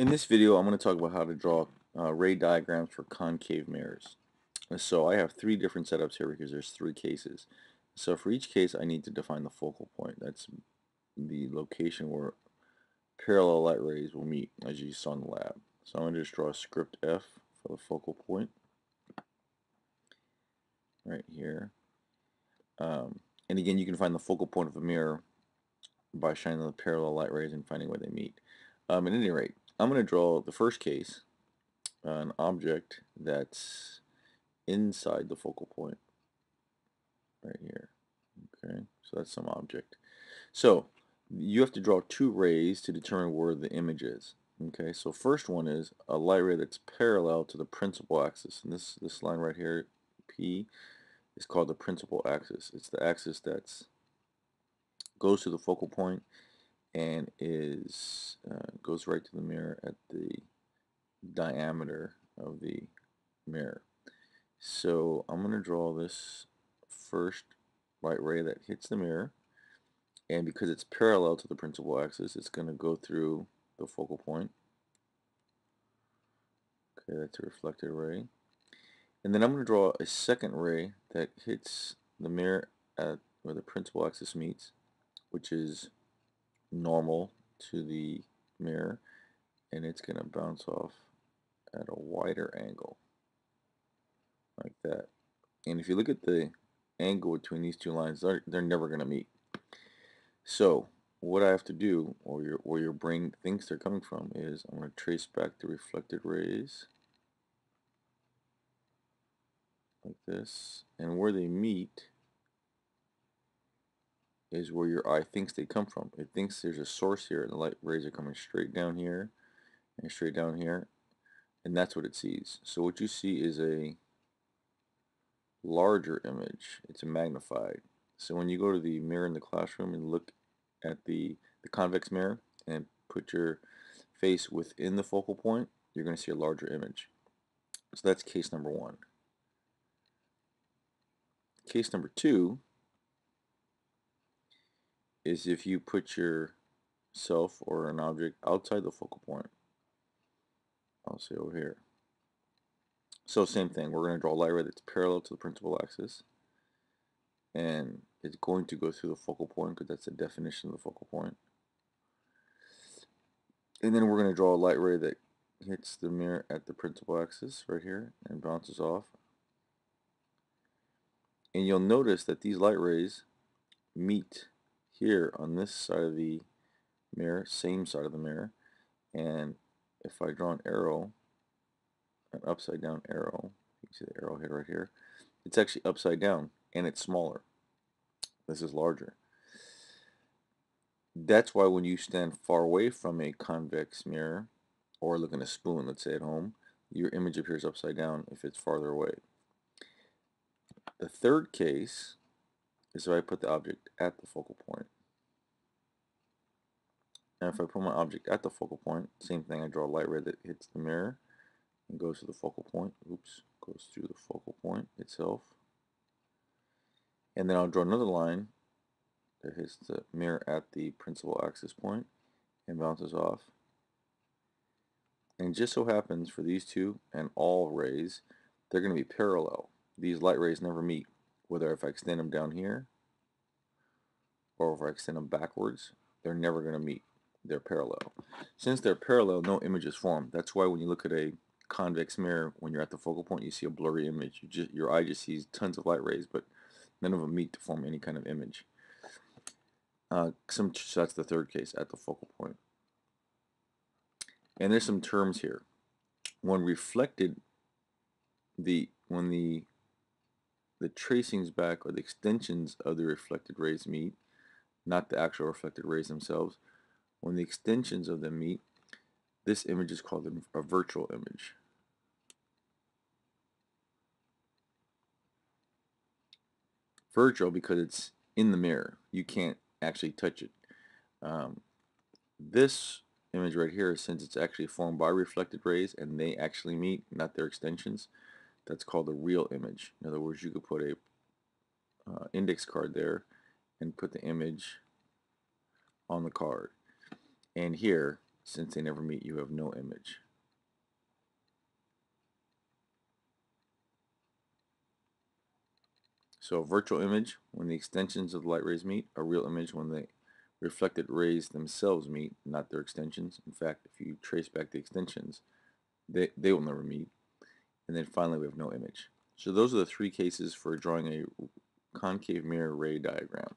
In this video I'm going to talk about how to draw uh, ray diagrams for concave mirrors. So I have three different setups here because there's three cases. So for each case I need to define the focal point. That's the location where parallel light rays will meet as you saw in the lab. So I'm going to just draw a script F for the focal point right here. Um, and again you can find the focal point of a mirror by shining the parallel light rays and finding where they meet. Um, at any rate, I'm going to draw the first case, an object that's inside the focal point, right here. Okay, so that's some object. So you have to draw two rays to determine where the image is. Okay, so first one is a light ray that's parallel to the principal axis, and this this line right here, P, is called the principal axis. It's the axis that's goes to the focal point and is uh, goes right to the mirror at the diameter of the mirror. So I'm going to draw this first light ray that hits the mirror and because it's parallel to the principal axis it's going to go through the focal point. Okay, that's a reflected ray. And then I'm going to draw a second ray that hits the mirror at where the principal axis meets, which is normal to the mirror and it's going to bounce off at a wider angle like that. And if you look at the angle between these two lines they're, they're never going to meet. So what I have to do or your, where your brain thinks they're coming from is I'm going to trace back the reflected rays like this and where they meet is where your eye thinks they come from. It thinks there's a source here and the light rays are coming straight down here and straight down here and that's what it sees. So what you see is a larger image. It's a magnified. So when you go to the mirror in the classroom and look at the, the convex mirror and put your face within the focal point, you're going to see a larger image. So that's case number one. Case number two is if you put yourself or an object outside the focal point. I'll say over here. So same thing, we're going to draw a light ray that's parallel to the principal axis and it's going to go through the focal point because that's the definition of the focal point. And then we're going to draw a light ray that hits the mirror at the principal axis right here and bounces off. And you'll notice that these light rays meet here on this side of the mirror, same side of the mirror, and if I draw an arrow, an upside down arrow, you can see the arrowhead right here, it's actually upside down and it's smaller. This is larger. That's why when you stand far away from a convex mirror or look in a spoon, let's say at home, your image appears upside down if it's farther away. The third case is if I put the object at the focal point. And if I put my object at the focal point, same thing, I draw a light ray that hits the mirror and goes to the focal point. Oops, goes through the focal point itself. And then I'll draw another line that hits the mirror at the principal axis point and bounces off. And just so happens for these two and all rays, they're going to be parallel. These light rays never meet whether if I extend them down here or if I extend them backwards, they're never going to meet. They're parallel. Since they're parallel, no image is formed. That's why when you look at a convex mirror, when you're at the focal point, you see a blurry image. You just, your eye just sees tons of light rays, but none of them meet to form any kind of image. Uh, some, so that's the third case, at the focal point. And there's some terms here. When reflected, the when the the tracings back or the extensions of the reflected rays meet, not the actual reflected rays themselves. When the extensions of them meet, this image is called a virtual image. Virtual because it's in the mirror. You can't actually touch it. Um, this image right here, since it's actually formed by reflected rays and they actually meet, not their extensions, that's called a real image. In other words, you could put a uh, index card there and put the image on the card. And here, since they never meet, you have no image. So a virtual image when the extensions of the light rays meet, a real image when the reflected rays themselves meet, not their extensions. In fact, if you trace back the extensions, they, they will never meet. And then finally we have no image. So those are the three cases for drawing a concave mirror ray diagram.